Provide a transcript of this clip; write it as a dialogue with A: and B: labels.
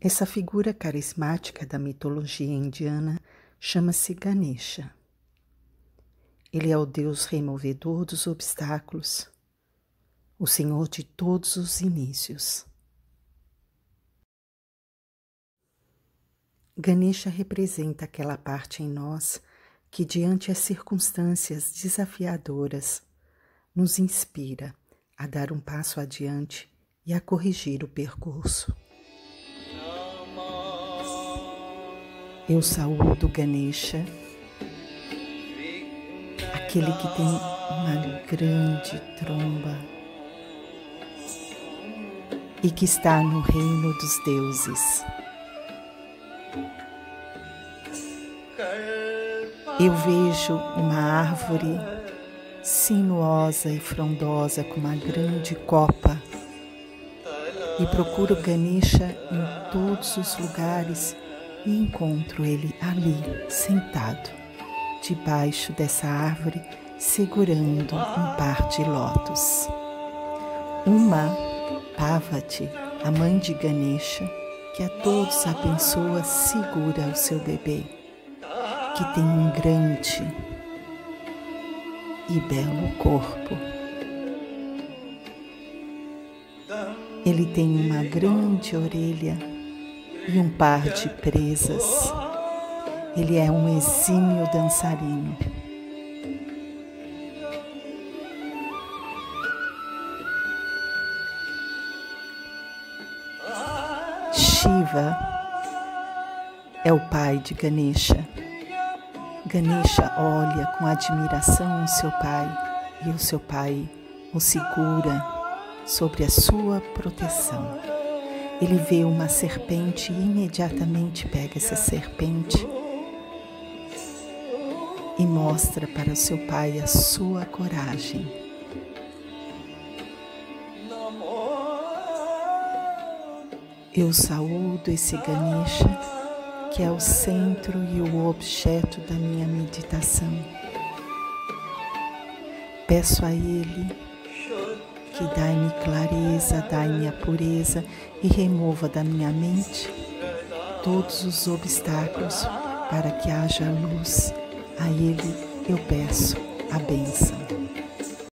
A: Essa figura carismática da mitologia indiana chama-se Ganesha. Ele é o Deus removedor dos obstáculos, o Senhor de todos os inícios. Ganesha representa aquela parte em nós que, diante as circunstâncias desafiadoras, nos inspira a dar um passo adiante e a corrigir o percurso. Eu saúdo Ganesha, aquele que tem uma grande tromba e que está no reino dos deuses. Eu vejo uma árvore sinuosa e frondosa com uma grande copa e procuro Ganesha em todos os lugares e encontro ele ali, sentado, debaixo dessa árvore, segurando um par de lótus. Uma Pavati, a mãe de Ganesha, que a todos abençoa, segura o seu bebê que tem um grande e belo corpo. Ele tem uma grande orelha e um par de presas. Ele é um exímio dançarino. Shiva é o pai de Ganesha. Ganesha olha com admiração o seu pai e o seu pai o segura sobre a sua proteção. Ele vê uma serpente e imediatamente pega essa serpente e mostra para o seu pai a sua coragem. Eu saúdo esse Ganesha que é o centro e o objeto da minha meditação. Peço a Ele que dai-me clareza, dai-me a pureza e remova da minha mente todos os obstáculos para que haja luz. A Ele eu peço a bênção.